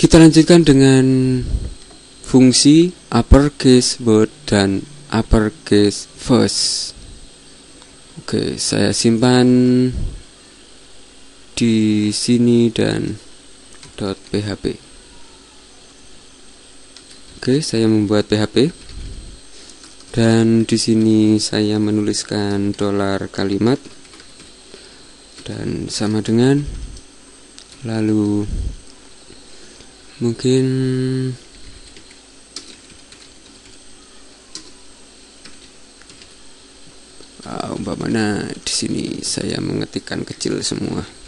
Kita lanjutkan dengan fungsi uppercase word dan uppercase first. Oke, saya simpan di sini dan .php. Oke, saya membuat PHP dan di sini saya menuliskan dolar kalimat dan sama dengan lalu mungkin uh, umpamanya di sini saya mengetikkan kecil semua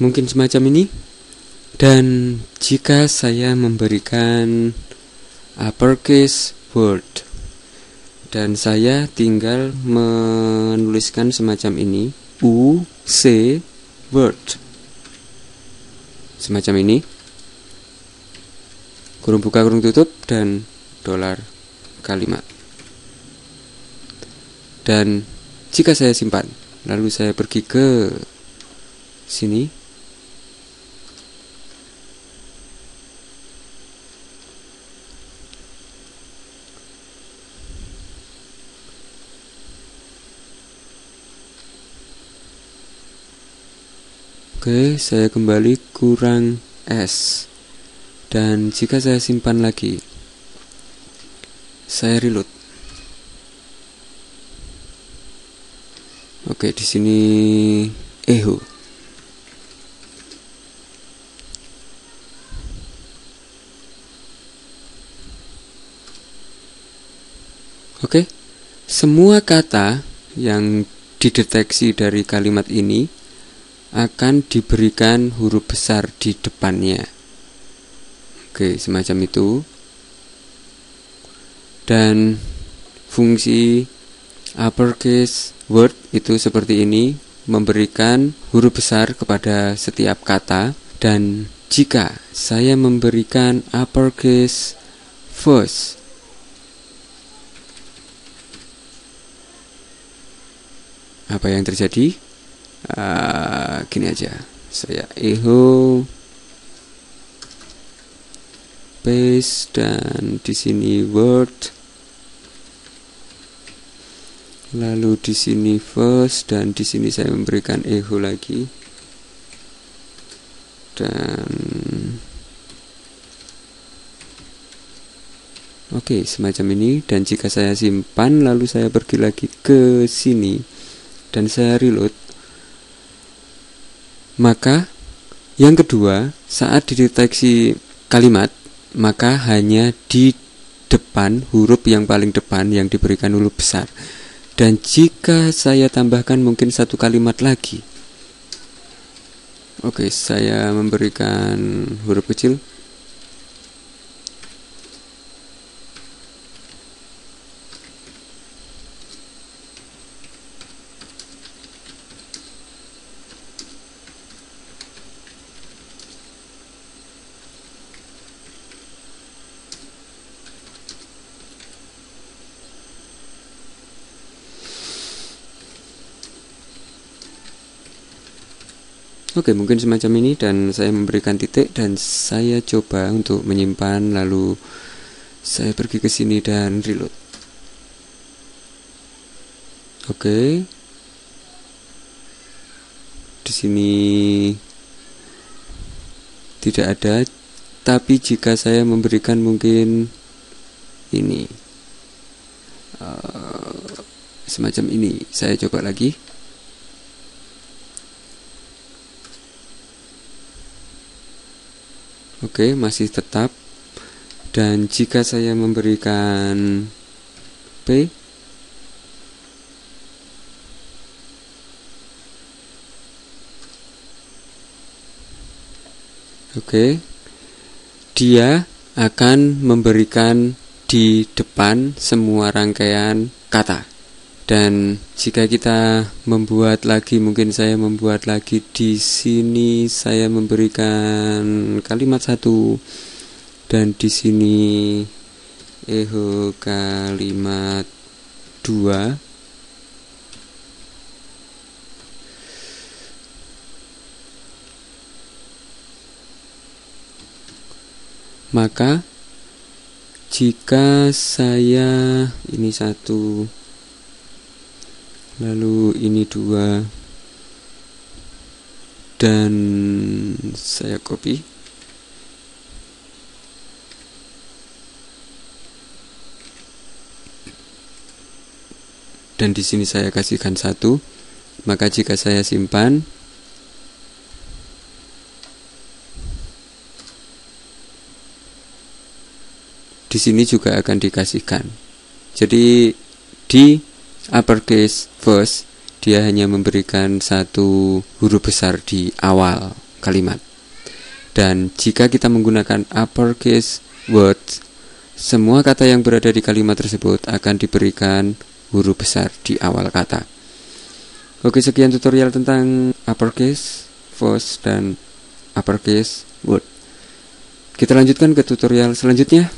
mungkin semacam ini. Dan jika saya memberikan uppercase word dan saya tinggal menuliskan semacam ini u c word. Semacam ini. Kurung buka kurung tutup dan dolar kalimat dan jika saya simpan lalu saya pergi ke sini Oke, saya kembali kurang S. Dan jika saya simpan lagi, saya reload. Oke, di sini echo. Oke, semua kata yang dideteksi dari kalimat ini akan diberikan huruf besar di depannya. Oke, semacam itu. Dan fungsi uppercase word itu seperti ini, memberikan huruf besar kepada setiap kata dan jika saya memberikan uppercase first apa yang terjadi? Uh, gini aja. Saya echo paste dan di sini word. Lalu di sini first dan di sini saya memberikan echo lagi. Dan Oke, okay, semacam ini. Dan jika saya simpan lalu saya pergi lagi ke sini. Dan saya reload maka yang kedua, saat dideteksi kalimat, maka hanya di depan huruf yang paling depan yang diberikan huruf besar. Dan jika saya tambahkan mungkin satu kalimat lagi. Oke, saya memberikan huruf kecil Oke, mungkin semacam ini dan saya memberikan titik dan saya coba untuk menyimpan lalu saya pergi ke sini dan reload. Oke. Di sini tidak ada tapi jika saya memberikan mungkin ini uh, semacam ini saya coba lagi Oke masih tetap dan jika saya memberikan P Oke dia akan memberikan di depan semua rangkaian kata. Dan jika kita membuat lagi, mungkin saya membuat lagi di sini saya memberikan kalimat satu. Dan di sini eho kalimat dua. Maka jika saya ini satu lalu ini dua. Dan saya copy. Dan di sini saya kasihkan satu. Maka jika saya simpan di sini juga akan dikasihkan. Jadi di uppercase first dia hanya memberikan satu huruf besar di awal kalimat. Dan jika kita menggunakan uppercase words, semua kata yang berada di kalimat tersebut akan diberikan huruf besar di awal kata. Oke, sekian tutorial tentang uppercase, first, dan uppercase word. Kita lanjutkan ke tutorial selanjutnya.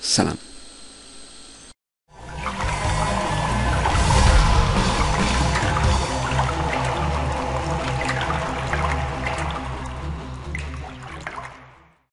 Salam.